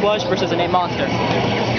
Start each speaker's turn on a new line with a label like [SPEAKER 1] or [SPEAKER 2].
[SPEAKER 1] flush versus an 8 monster.